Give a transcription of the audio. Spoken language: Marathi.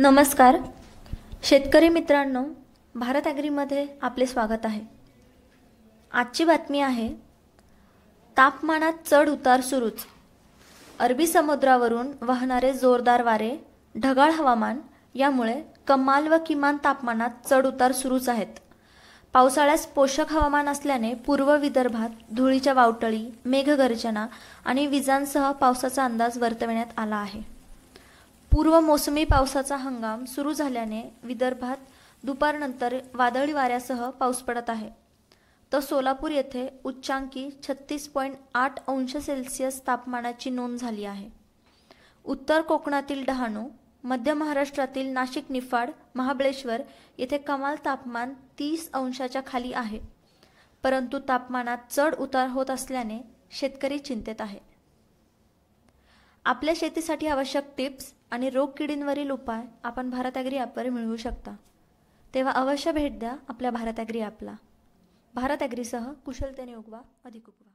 नमस्कार. शेतकरी मित्रांनो भारत ॲग्रीमध्ये आपले स्वागत आहे. आजची बातमी आहे तापमानात चढ उतार सुरूच. अरबी समुद्रावरून वाहणारे जोरदार वारे ढगाळ हवामान यामुळे कमाल व किमान तापमानात चढ उतार सुरूच आहेत. पावसाळ्यास पोषक हवामान असल्याने पूर्व विदर्भात धुळीच्या वावटळी मेघगर्जना आणि विजांसह पावसाचा अंदाज वर्तविण्यात आला आहे. पूर्व मोसमी पावसाचा हंगाम सुरू झाल्याने विदर्भात दुपारनंतर वादळी वाऱ्यासह पाऊस पडत आहे. तर सोलापूर येथे उच्चांकी छत्तीस पॉईंट आठ अंश सेल्सिअस तापमानाची नोंद झाली आहे. उत्तर कोकणातील डहाणू मध्य महाराष्ट्रातील नाशिक निफाड महाबळेश्वर येथे कमाल तापमान तीस अंशाच्या खाली आहे. परंतु तापमानात चढ उतार होत असल्याने शेतकरी चिंतेत आहे आपल्या शेतीसाठी आवश्यक टिप्स आणि रोग किडींवरील उपाय आपण भारत ॲग्री ॲपवर मिळवू शकता. तेव्हा अवश्य भेट द्या आपल्या भारत ॲग्री ॲपला भारत ॲग्रीसह कुशलतेने उगवा अधिक उगवा